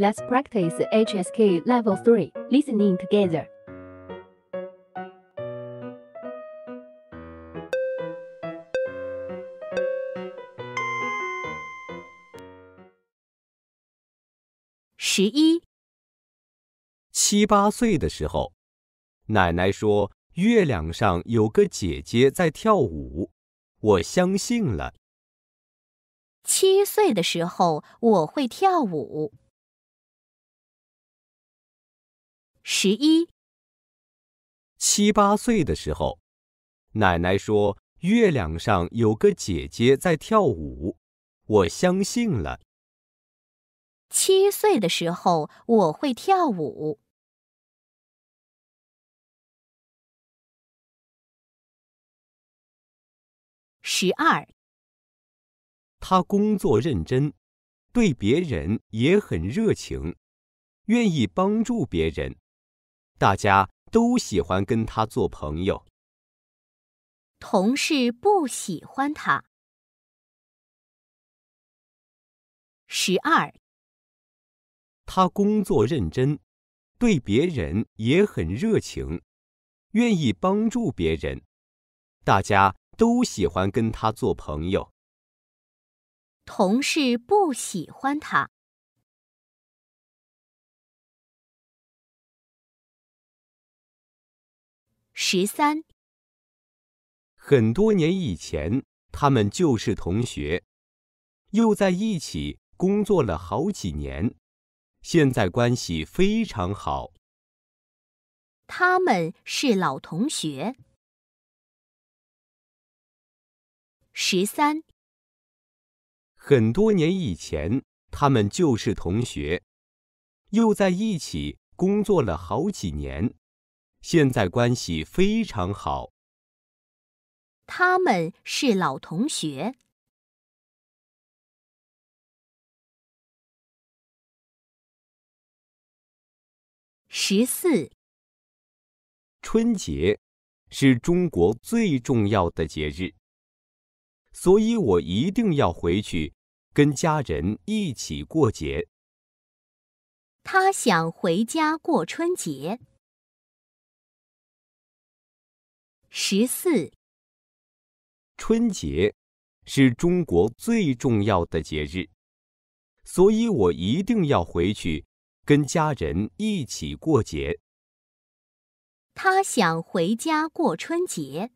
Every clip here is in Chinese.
Let's practice HSK Level 3 listening together. 十一，七八岁的时候，奶奶说月亮上有个姐姐在跳舞，我相信了。七岁的时候我会跳舞。十一，七八岁的时候，奶奶说月亮上有个姐姐在跳舞，我相信了。七岁的时候我会跳舞。十二，他工作认真，对别人也很热情，愿意帮助别人，大家都喜欢跟他做朋友。同事不喜欢他。十二，他工作认真，对别人也很热情，愿意帮助别人，大家都喜欢跟他做朋友。同事不喜欢他。十三，很多年以前，他们就是同学，又在一起工作了好几年，现在关系非常好。他们是老同学。十三，很多年以前，他们就是同学，又在一起工作了好几年，现在关系非常好。他们是老同学。十四，春节是中国最重要的节日，所以我一定要回去跟家人一起过节。他想回家过春节。十四，春节是中国最重要的节日，所以我一定要回去跟家人一起过节。他想回家过春节。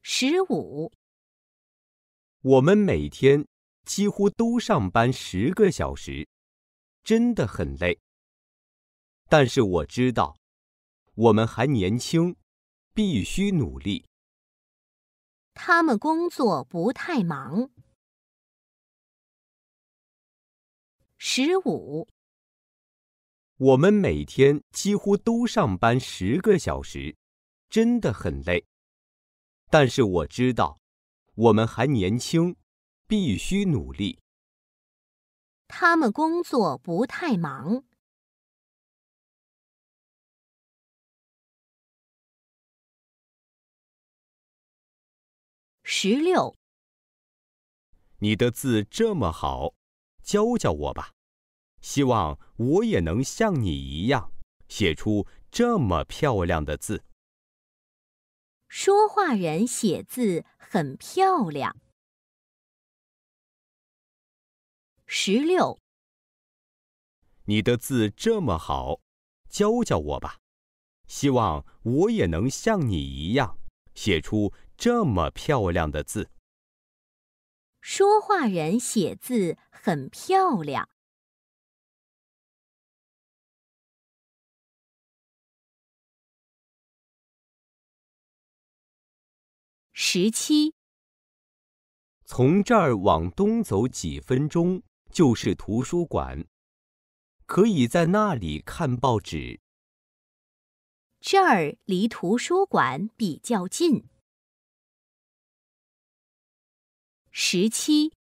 十五，我们每天几乎都上班十个小时，真的很累。但是我知道，我们还年轻，必须努力。他们工作不太忙。十五，我们每天几乎都上班十个小时，真的很累。但是我知道，我们还年轻，必须努力。他们工作不太忙。十六，你的字这么好，教教我吧。希望我也能像你一样，写出这么漂亮的字。说话人写字很漂亮。十六，你的字这么好，教教我吧。希望我也能像你一样，写出这么漂亮的字。说话人写字很漂亮。十七，从这儿往东走几分钟就是图书馆，可以在那里看报纸。这儿离图书馆比较近。十七，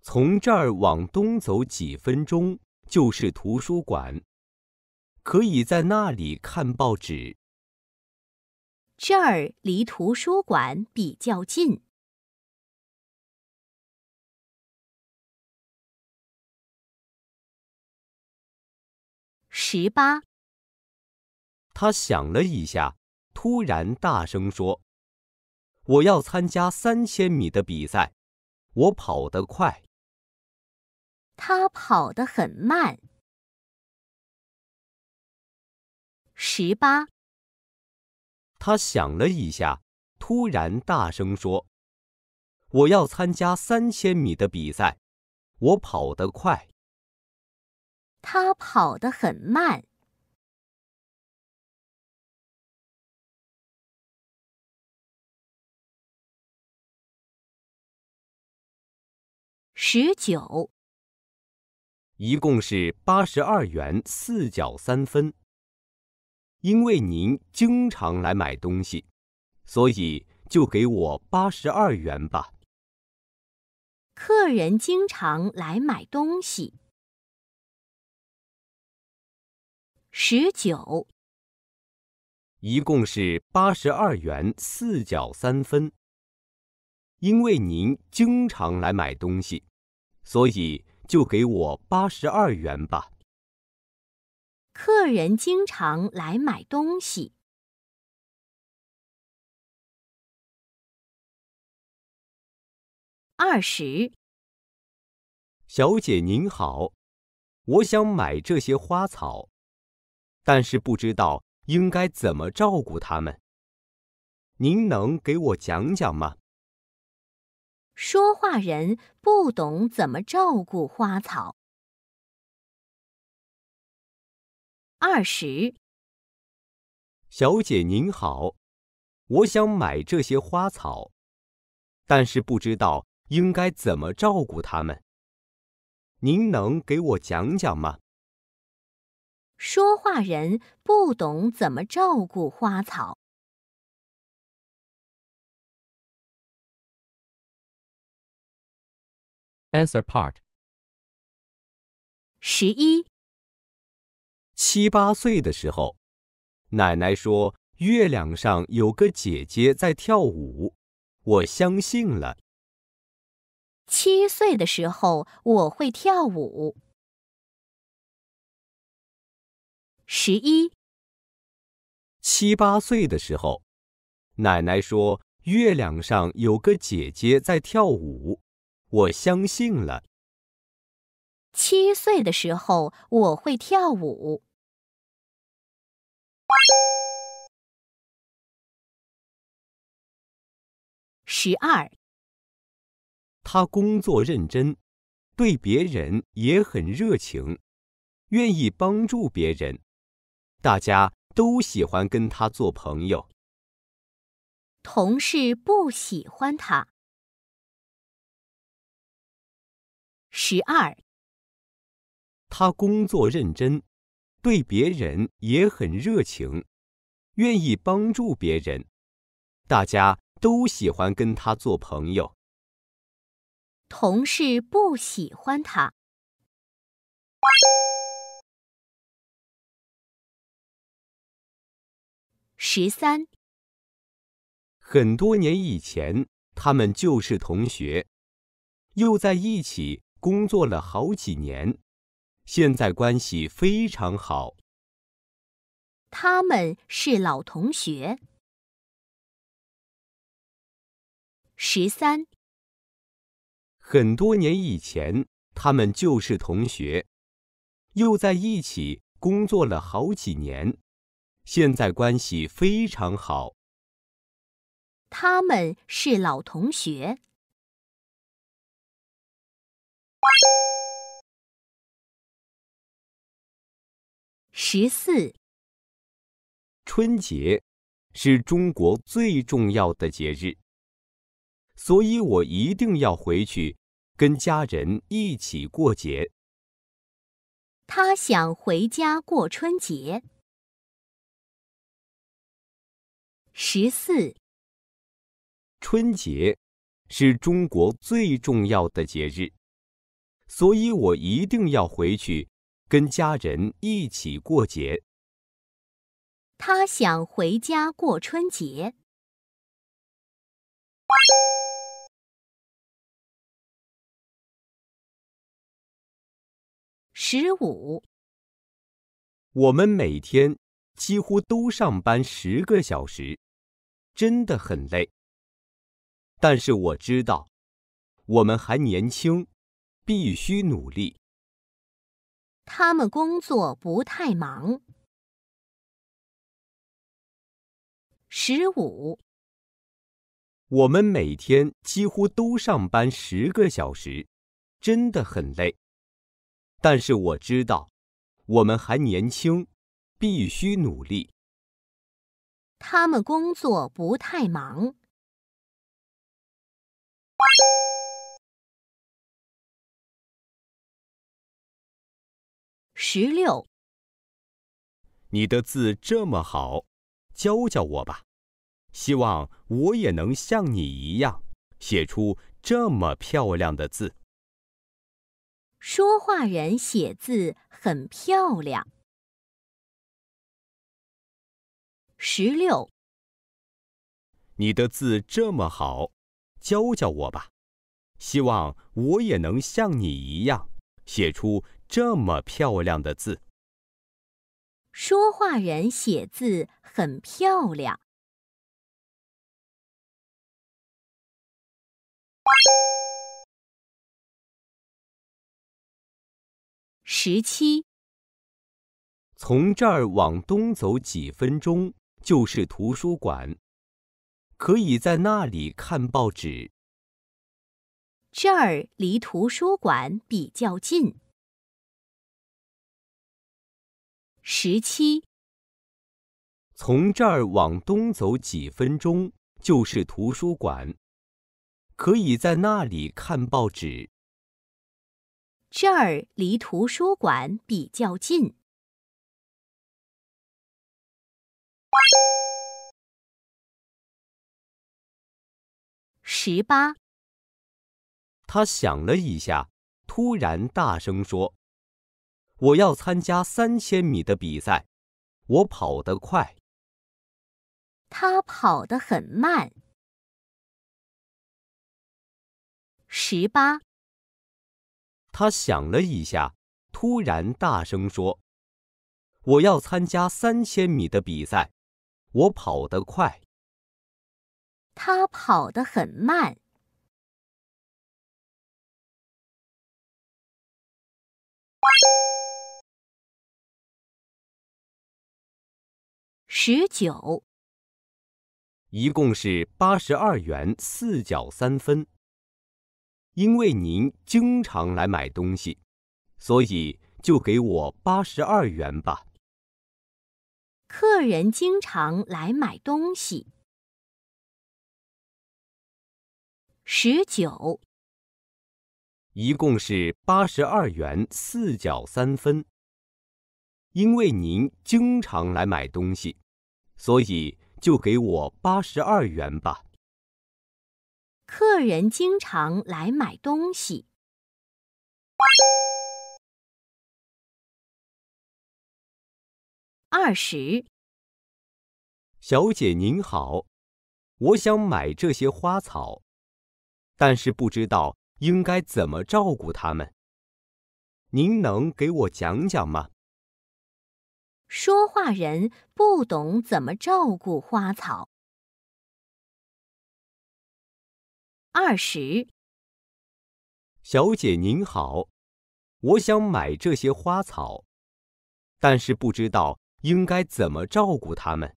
从这儿往东走几分钟就是图书馆，可以在那里看报纸。这儿离图书馆比较近。十八，他想了一下，突然大声说：“我要参加三千米的比赛，我跑得快。”他跑得很慢。十八，他想了一下，突然大声说：“我要参加三千米的比赛，我跑得快。”他跑得很慢。十九，一共是八十二元四角三分。因为您经常来买东西，所以就给我八十二元吧。客人经常来买东西。十九，一共是八十二元四角三分。因为您经常来买东西，所以就给我八十二元吧。客人经常来买东西。二十，小姐您好，我想买这些花草，但是不知道应该怎么照顾它们。您能给我讲讲吗？说话人不懂怎么照顾花草。二十，小姐您好，我想买这些花草，但是不知道应该怎么照顾它们。您能给我讲讲吗？说话人不懂怎么照顾花草。Answer part. 十一，七八岁的时候，奶奶说月亮上有个姐姐在跳舞，我相信了。七岁的时候我会跳舞。十一，七八岁的时候，奶奶说月亮上有个姐姐在跳舞，我相信了。七岁的时候我会跳舞。十二，他工作认真，对别人也很热情，愿意帮助别人，大家都喜欢跟他做朋友。同事不喜欢他。十二，他工作认真，对别人也很热情，愿意帮助别人，大家都喜欢跟他做朋友。同事不喜欢他。十三，很多年以前，他们就是同学，又在一起工作了好几年，现在关系非常好。他们是老同学。十三，很多年以前，他们就是同学，又在一起工作了好几年，现在关系非常好。他们是老同学。十四，春节是中国最重要的节日，所以我一定要回去跟家人一起过节。他想回家过春节。十四。春节是中国最重要的节日所以我一定要回去跟家人一起过节。他想回家过春节。十五。我们每天几乎都上班十个小时。真的很累。但是我知道，我们还年轻，必须努力。他们工作不太忙。十五，我们每天几乎都上班十个小时，真的很累。但是我知道，我们还年轻，必须努力。他们工作不太忙。十六，你的字这么好，教教我吧。希望我也能像你一样，写出这么漂亮的字。说话人写字很漂亮。十六，你的字这么好，教教我吧。希望我也能像你一样，写出这么漂亮的字。说话人写字很漂亮。十七，从这儿往东走几分钟就是图书馆，可以在那里看报纸。这儿离图书馆比较近。十七，从这儿往东走几分钟就是图书馆，可以在那里看报纸。这儿离图书馆比较近。十八，他想了一下，突然大声说：“我要参加三千米的比赛，我跑得快。”他跑得很慢。十八，他想了一下，突然大声说：“我要参加三千米的比赛，我跑得快。”他跑得很慢。十九，一共是八十二元四角三分。因为您经常来买东西，所以就给我八十二元吧。客人经常来买东西。十九，一共是八十二元四角三分。因为您经常来买东西，所以就给我八十二元吧。客人经常来买东西。二十，小姐您好，我想买这些花草，但是不知道应该怎么照顾它们。您能给我讲讲吗？说话人不懂怎么照顾花草。二十，小姐您好，我想买这些花草，但是不知道应该怎么照顾它们。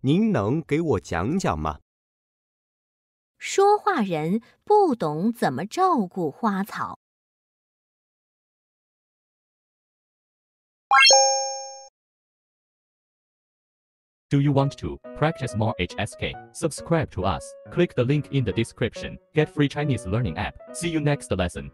您能给我讲讲吗？说话人不懂怎么照顾花草。Do you want to practice more HSK? Subscribe to us. Click the link in the description. Get free Chinese learning app. See you next lesson.